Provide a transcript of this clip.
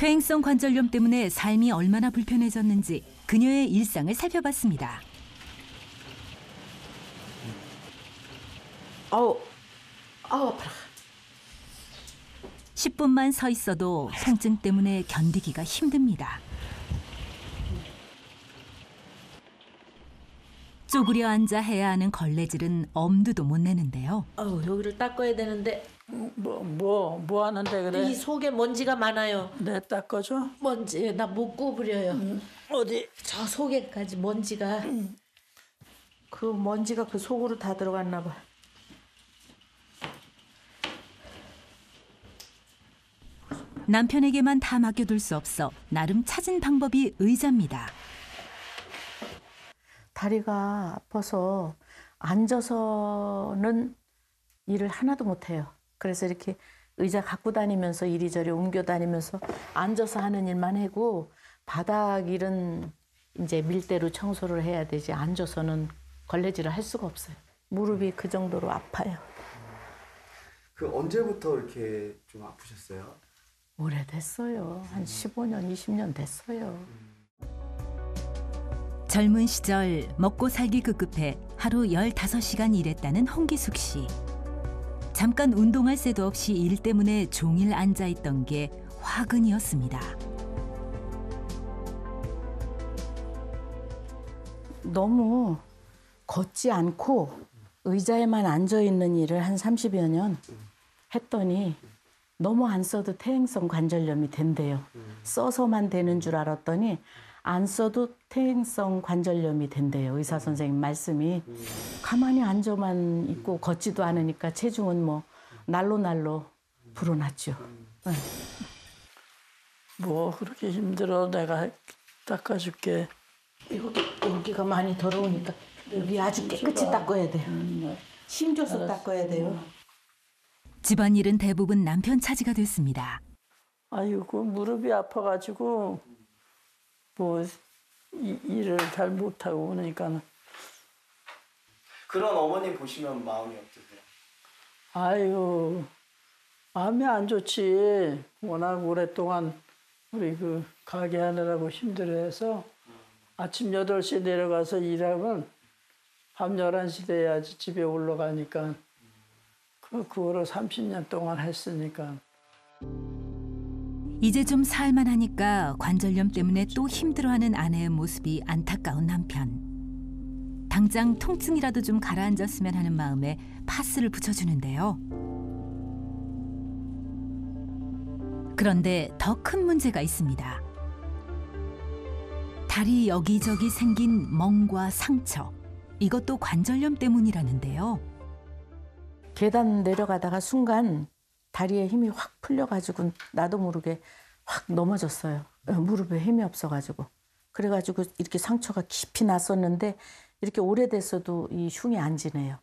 퇴행성 관절염 때문에 삶이 얼마나 불편해졌는지 그녀의 일상을 살펴봤습니다. 아우, 아우 아파라. 10분만 서 있어도 통증 때문에 견디기가 힘듭니다. 쪼그려 앉아 해야 하는 걸레질은 엄두도 못 내는데요. 아우 여기를 닦아야 되는데 뭐 뭐 뭐 하는데 이 그래? 속에 먼지가 많아요. 내 닦아줘? 먼지 나 못 구부려요. 어디? 저 속에까지 먼지가 그 먼지가 그 속으로 다 들어갔나 봐. 남편에게만 다 맡겨둘 수 없어 나름 찾은 방법이 의자입니다. 다리가 아파서 앉아서는 일을 하나도 못 해요. 그래서 이렇게 의자 갖고 다니면서 이리저리 옮겨 다니면서 앉아서 하는 일만 하고 바닥 일은 이제 밀대로 청소를 해야 되지 앉아서는 걸레질을 할 수가 없어요. 무릎이 그 정도로 아파요. 그 언제부터 이렇게 좀 아프셨어요? 오래됐어요. 한 15년, 20년 됐어요. 젊은 시절 먹고 살기 급급해 하루 15시간 일했다는 홍기숙 씨. 잠깐 운동할 새도 없이 일 때문에 종일 앉아 있던 게 화근이었습니다. 너무 걷지 않고 의자에만 앉아 있는 일을 한 30여 년 했더니 너무 안 써도 퇴행성 관절염이 된대요. 써서만 되는 줄 알았더니 안 써도 퇴행성 관절염이 된대요. 의사 선생님 말씀이 가만히 앉아만 있고 걷지도 않으니까 체중은 뭐 날로 날로 불어났죠. 네. 뭐 그렇게 힘들어 내가 닦아줄게. 여기 여기가 많이 더러우니까 여기 아주 깨끗이 닦아야 돼요. 힘줘서 닦아야 돼요. 집안일은 대부분 남편 차지가 됐습니다. 아이고 무릎이 아파가지고 뭐 이, 일을 잘 못하고 그러니까. 그런 어머님 보시면 마음이 어떠세요? 아유 마음이 안 좋지. 워낙 오랫동안 우리 그 가게 하느라고 힘들어해서 아침 8시에 내려가서 일하면 밤 11시 돼야지 집에 올라가니까. 그, 그거를 30년 동안 했으니까 이제 좀 살만하니까 관절염 때문에 또 힘들어하는 아내의 모습이 안타까운 남편. 당장 통증이라도 좀 가라앉았으면 하는 마음에 파스를 붙여주는데요. 그런데 더 큰 문제가 있습니다. 다리 여기저기 생긴 멍과 상처. 이것도 관절염 때문이라는데요. 계단 내려가다가 순간 다리에 힘이 확 풀려가지고 나도 모르게 확 넘어졌어요. 어, 무릎에 힘이 없어가지고. 그래가지고 이렇게 상처가 깊이 났었는데 이렇게 오래됐어도 이 흉이 안 지네요.